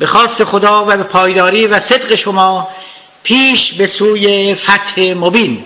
به خواست خدا و به پایداری و صدق شما پیش به سوی فتح مبین.